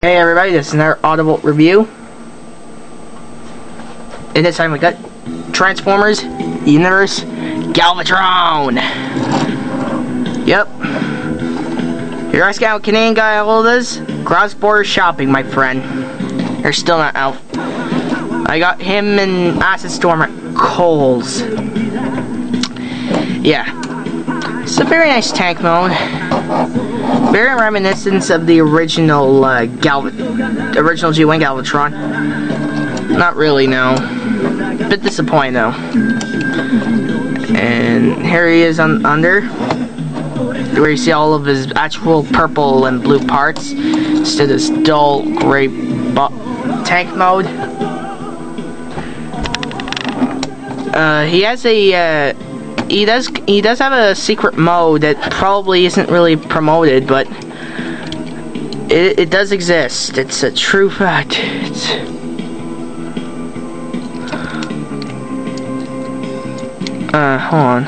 Hey everybody, this is another Autovolt review. And this time we got Transformers Universe Galvatron. Yep. You're asking how Canadian guy all this? Cross border shopping, my friend. They're still not out. I got him and Acid Storm at Kohl's. Yeah. It's a very nice tank mode. Very reminiscent of the original uh, original G1 Galvatron. Not really, no. Bit disappointing though. And here he is on under, where you see all of his actual purple and blue parts, instead of this dull gray tank mode. Uh, he has a uh, he does he does have a secret mode that probably isn't really promoted, but it, it does exist. It's a true fact. It's, uh, hold on.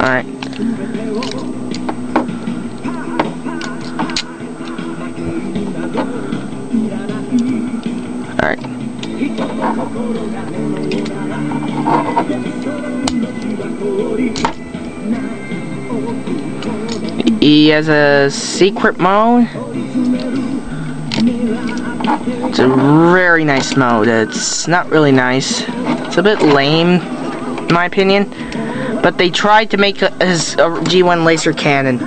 Alright. He has a secret mode. It's a very nice mode. It's not really nice. It's a bit lame, in my opinion. But they tried to make his G1 laser cannon.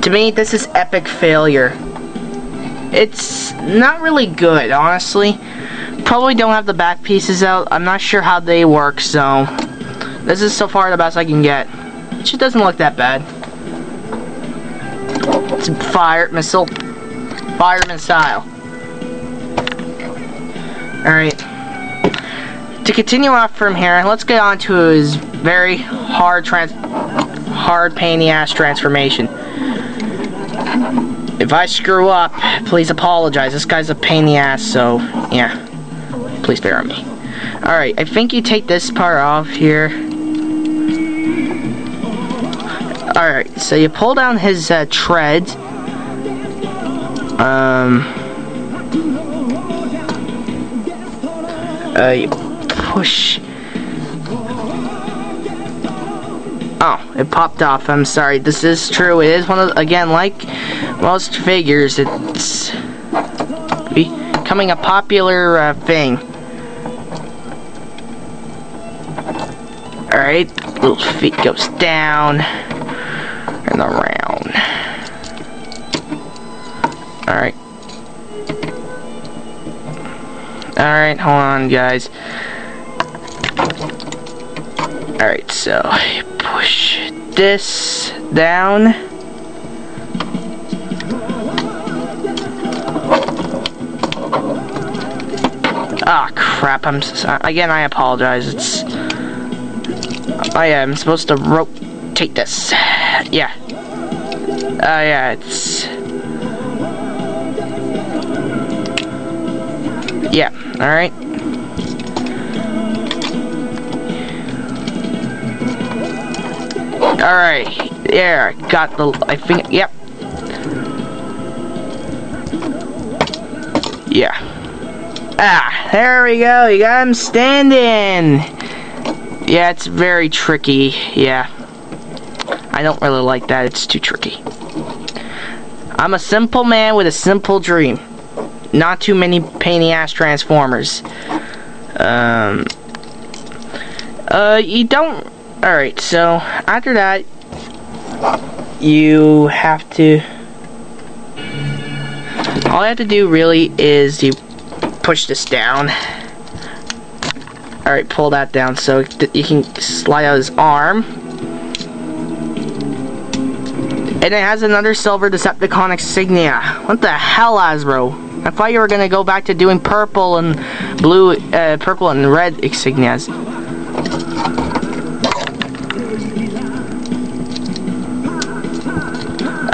To me, this is epic failure. It's not really good, honestly. Probably don't have the back pieces out. I'm not sure how they work, so this is so far the best I can get. It just doesn't look that bad. It's fire missile. Fire missile. Alright. To continue off from here, let's get on to his very hard trans hard pain in the ass transformation. If I screw up, please apologize. This guy's a pain in the ass, so yeah. Please bear with me. Alright, I think you take this part off here. Alright, so you pull down his uh, treads. Um. Uh, you push. Oh, it popped off. I'm sorry. This is true. It is one of, again, like most figures, it's becoming a popular uh, thing. Alright, little feet goes down and around. Alright. Alright, hold on guys. Alright, so push this down. Ah, oh, crap, I'm, sorry. again, I apologize, it's, I am supposed to rotate this. Yeah. Oh, uh, yeah, it's... Yeah, alright. Alright, there, got the, I think, yep. Yeah. Ah, there we go, you got him standing. Yeah, it's very tricky, yeah. I don't really like that, it's too tricky. I'm a simple man with a simple dream. Not too many pain ass transformers. Um, uh, you don't, alright, so, after that, you have to, all I have to do really is you push this down. Alright, pull that down so you can slide out his arm. And it has another silver Decepticon insignia. What the hell, Hasbro? I thought you were gonna go back to doing purple and blue, uh, purple and red insignias.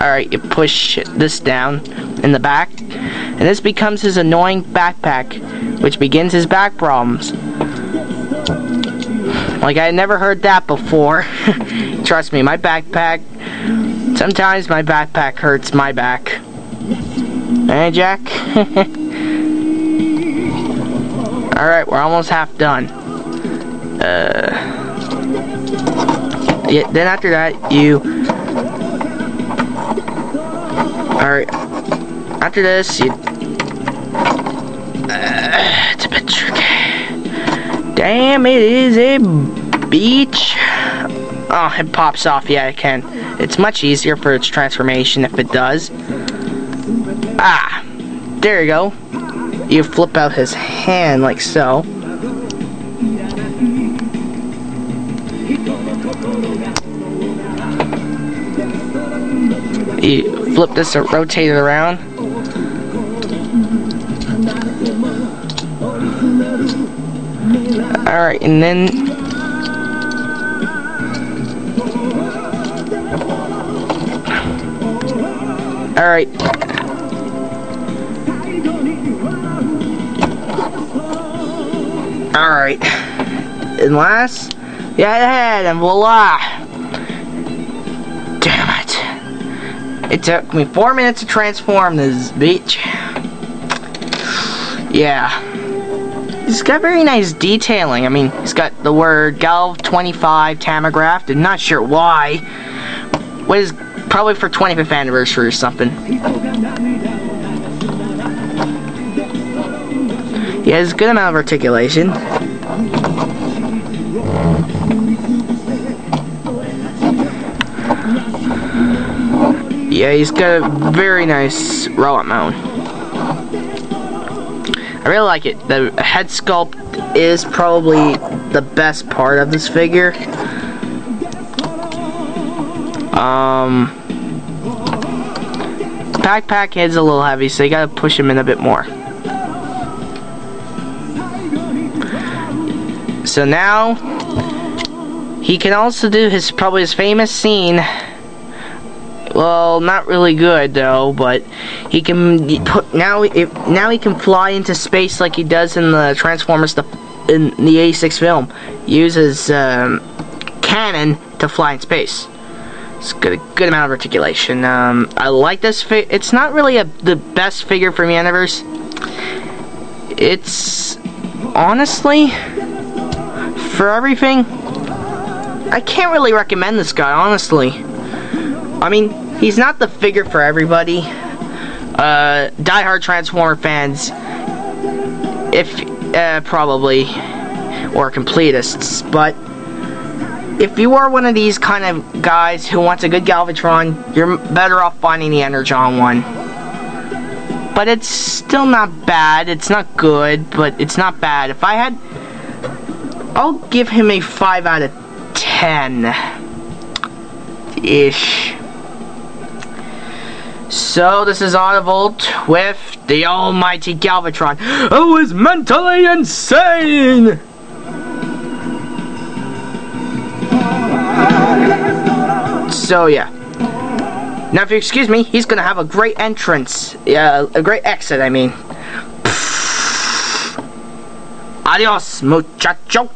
Alright, you push this down in the back, and this becomes his annoying backpack, which begins his back problems. Like, I never heard that before. Trust me, my backpack Sometimes my backpack hurts my back. Hey, Jack? Alright, we're almost half done. Uh, yeah, then after that, you... Alright, after this, you... Uh, it's a bit tricky. Damn, it is a beach. Oh, it pops off. Yeah, it can. It's much easier for its transformation if it does. Ah, there you go. You flip out his hand like so. You flip this and rotate it around. Alright, and then Alright. Alright. And last, yeah, and voila. It. Took me four minutes to transform this bitch. Yeah. He's got very nice detailing. I mean, he's got the word Galv 25 Tamograph, and not sure why. What is Probably for 25th anniversary or something. He has a good amount of articulation. Yeah, he's got a very nice robot mount. I really like it. The head sculpt is probably the best part of this figure. Um, backpack head's a little heavy, so you gotta push him in a bit more. So now, he can also do his probably his famous scene. Well, not really good though, but he can put now. If, now he can fly into space like he does in the Transformers stuff in the '86 film. Uses um, cannon to fly in space. It's good, a good amount of articulation. Um, I like this. it's not really a, the best figure for Universe. It's honestly for everything. I can't really recommend this guy, honestly. I mean, he's not the figure for everybody. Uh, die-hard Transformer fans, if uh, probably, or completists, but if you are one of these kind of guys who wants a good Galvatron, you're better off finding the Energon one. But it's still not bad. It's not good, but it's not bad. If I had... I'll give him a 5 out of 10. Ish. So, this is Autovolt with the almighty Galvatron. Who is mentally insane! So yeah. Now if you excuse me, he's gonna have a great entrance. Yeah, a great exit, I mean. Adios, muchacho.